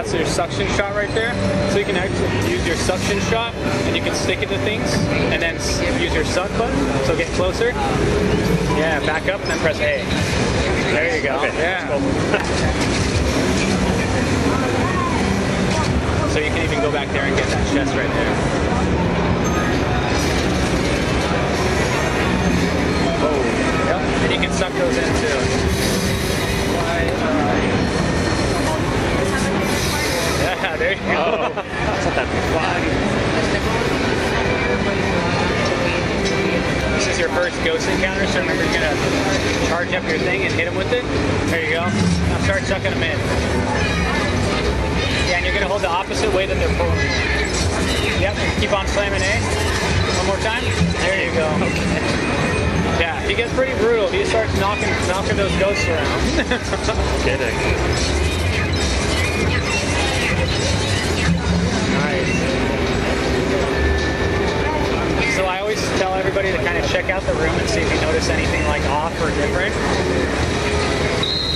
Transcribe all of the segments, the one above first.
that's your suction shot right there. So you can actually use your suction shot and you can stick it to things and then use your suck button. So get closer. Yeah, back up and then press A. There you go. Yeah. so you can even go back there and get that chest right there. Oh. Yep. And you can suck those in too. Yeah, there you go. This is your first ghost encounter, so remember you're gonna charge up your thing and hit him with it. There you go. Now start sucking them in. Yeah, and you're gonna hold the opposite way that they're pulling. Yep, keep on slamming A. One more time. There you go. Yeah, he gets pretty brutal. He starts knocking knocking those ghosts around. Kidding. Nice. So I always tell everybody to kind of check out the room and see if you notice anything like off or different.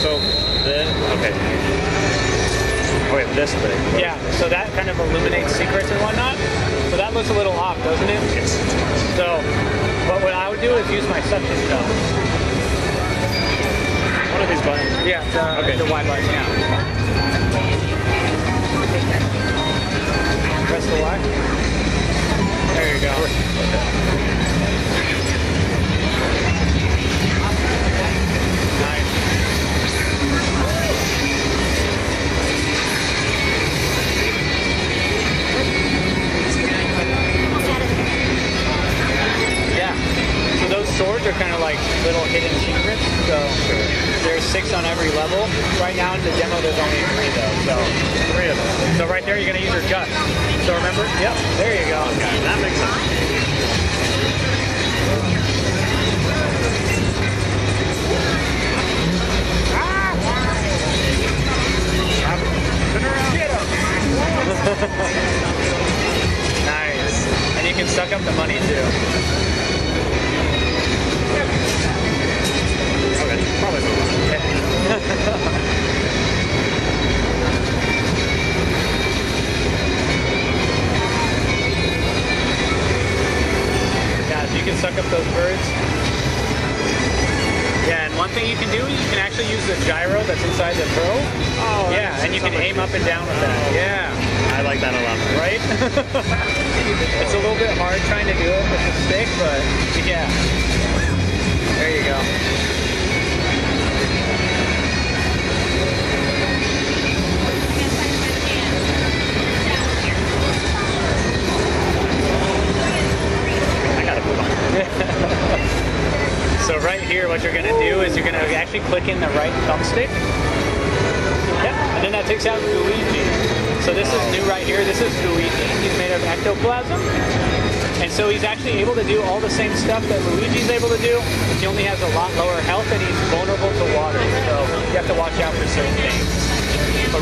So then, okay. Oh, wait, this thing. Yeah, so that kind of illuminates secrets and whatnot. So that looks a little off, doesn't it? Yes. So, but what I would do is use my suction cup. One of these buttons. Yeah, the, Okay. the Y button, yeah. Press the Y. There you go. Nice. Yeah. So those swords are kind of like little hidden secrets. So there's six on every level. Right now in the demo, there's only three though. So Three of them. so right there, you're gonna use your gut. So remember? Yep. There you go. Okay, that makes sense. Those birds. Yeah, and one thing you can do, is you can actually use the gyro that's inside the throw. Oh, Yeah, and you can aim up and down with that. Yeah, I like that a lot. right? it's a little bit hard trying to do it with the stick, but yeah. There you go. So right here, what you're gonna do is you're gonna actually click in the right thumbstick. Yep, and then that takes out Gooigi. So this is new right here. This is Gooigi. He's made of ectoplasm. And so he's actually able to do all the same stuff that Luigi's able to do. He only has a lot lower health and he's vulnerable to water. So you have to watch out for certain things.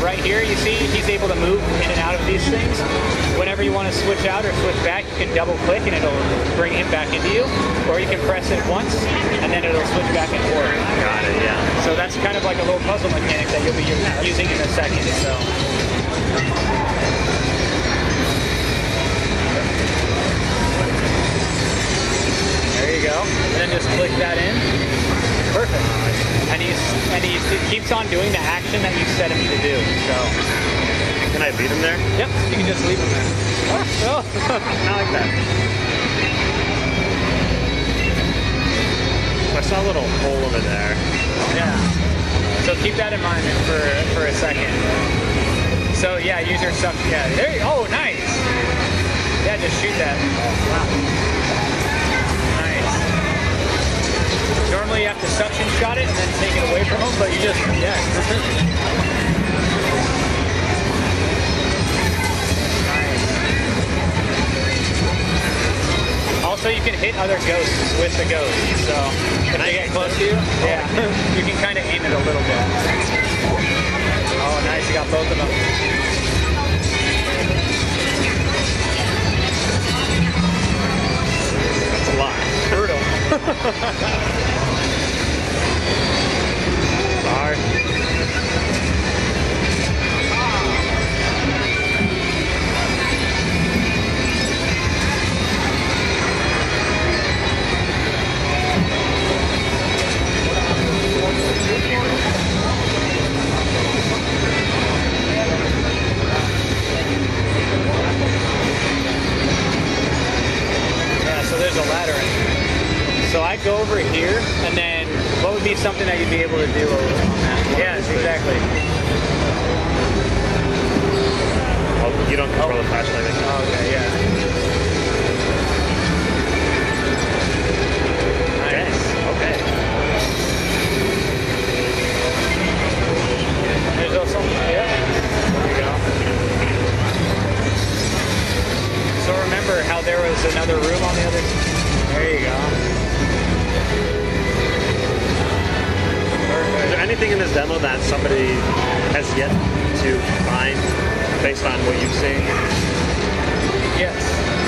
Right here, you see, he's able to move in and out of these things. Whenever you want to switch out or switch back, you can double click and it'll bring him back into you. Or you can press it once and then it'll switch back and forth. Got it, yeah. So that's kind of like a little puzzle mechanic that you'll be using in a second. So. There you go. And then just click that in. Perfect. And he's and he keeps on doing that I leave him there? yep, you can just leave him there. Oh, I like that. I saw a little hole over there. yeah. So keep that in mind for for a second. So yeah, use your stuff. Yeah, there. You, oh, nice. Yeah, just shoot that. Nice. Normally you have to suction shot it and then take it away from them, but you just yeah. Can hit other ghosts with the ghost. So if they get close to you, yeah, you can kind of aim it a little bit. Oh, nice! You got both of them. That's a lot. Brutal. I'd go over here, and then what would be something that you'd be able to do over on that? Yes, exactly. Oh, you don't control the flashlight. Oh, okay, yeah. Based on what you've seen? Yes.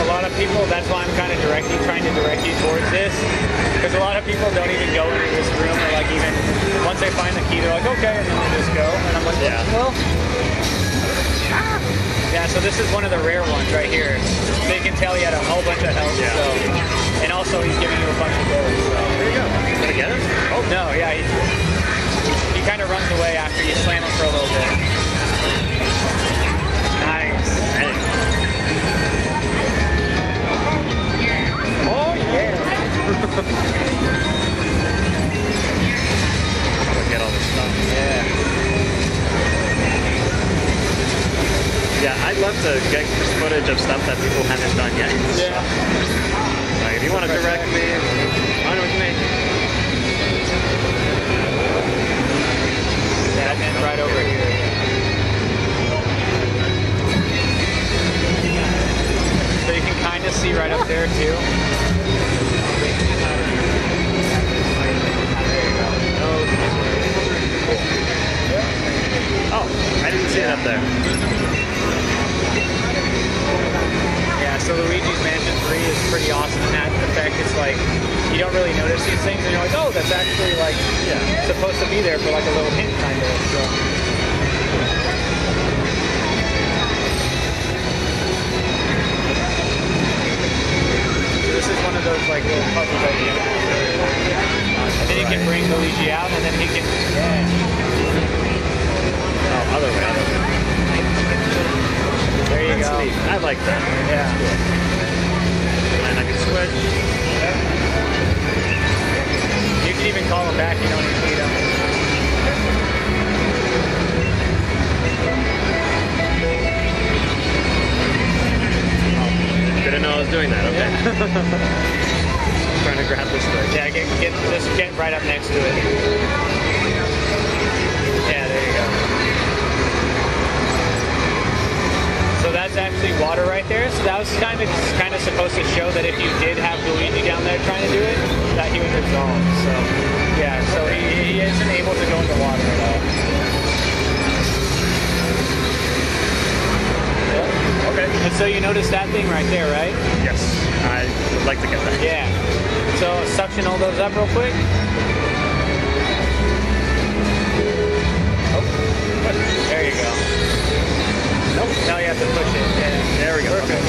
A lot of people, that's why I'm kind of directing, trying to direct you towards this. Because a lot of people don't even go into this room or like even, once they find the key, they're like, okay, and then they just go. And I'm like, Yeah. well. Yeah, so this is one of the rare ones right here. They can tell you had a whole bunch of health. Yeah. So, and also he's giving you a bunch of gold. So. There you go. Gonna get it? Oh no, yeah, he, he kind of runs away after you slam him for a little bit. Get all this stuff. Yeah. Yeah, I'd love to get footage of stuff that people haven't done yet. Yeah. Like, if you want to direct me, on with me. Like you don't really notice these things, and you're like, oh, that's actually like Yeah. supposed to be there for like a little hint, kind of. So. So this is one of those like little puzzles that you have. And then you can bring Gooigi out, and then he can. Yeah. Oh, other way. There you That's go. neat. I like that. Yeah. And I can switch. You can even call him back. Water right there. So that was kind of kind of supposed to show that if you did have Gooigi down there trying to do it, that he would dissolve. So yeah, so he, he isn't able to go into water at all. Okay. And so you notice that thing right there, right? Yes. I would like to get that. Yeah. So suction all those up real quick. Oh, there you go. Now you have to push it. Yeah. There we go. Perfect.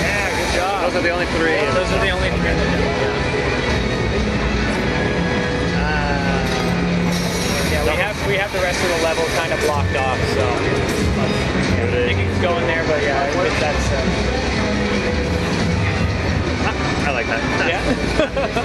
Yeah, good job. Those are the only three. Those are the only three. Uh, Yeah, we have we have the rest of the level kind of blocked off, so you can go in there, but yeah, that's uh, I like that. yeah.